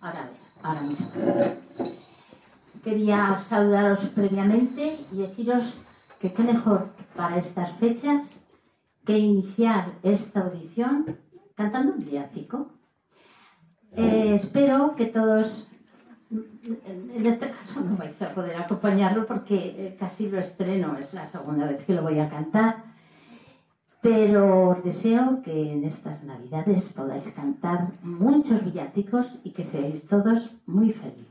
ahora, ahora mismo. Quería saludaros previamente y deciros que qué mejor para estas fechas que iniciar esta audición cantando un villancico. Eh, espero que todos, en este caso no vais a poder acompañarlo porque eh, casi lo estreno, es la segunda vez que lo voy a cantar, pero os deseo que en estas navidades podáis cantar muchos villancicos y que seáis todos muy felices.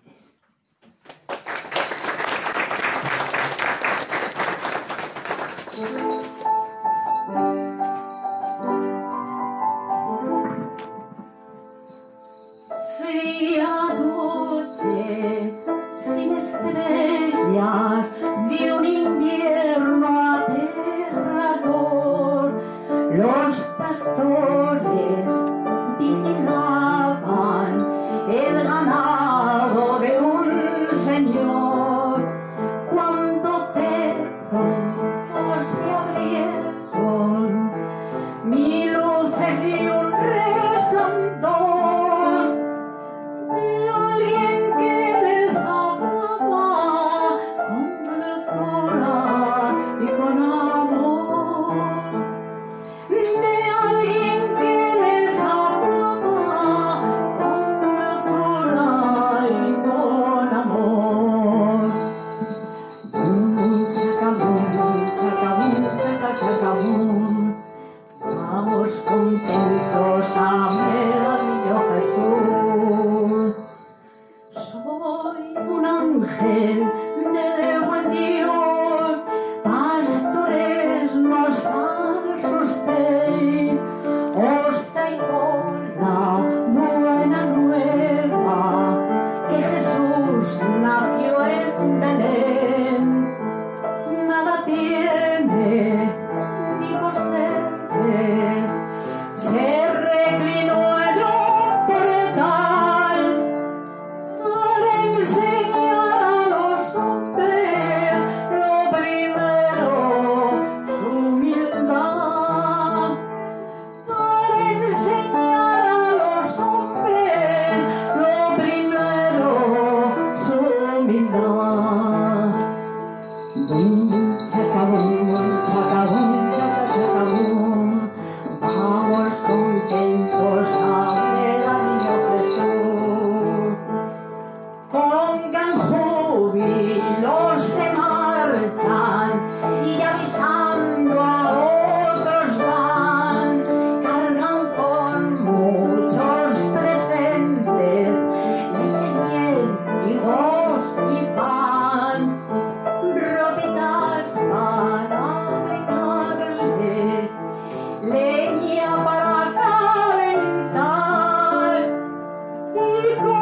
Vamos contentos a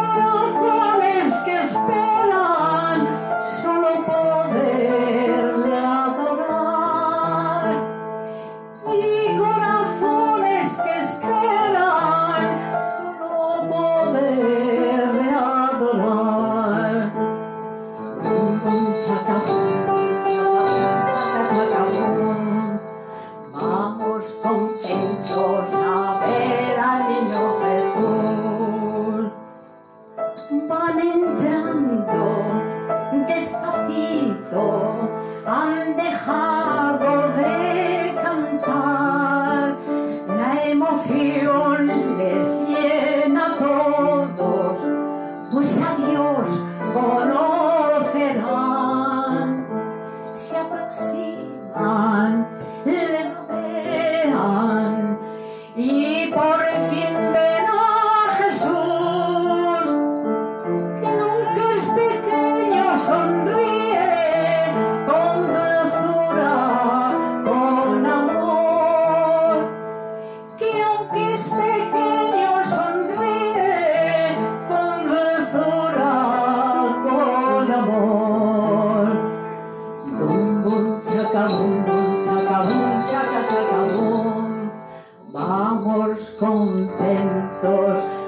ver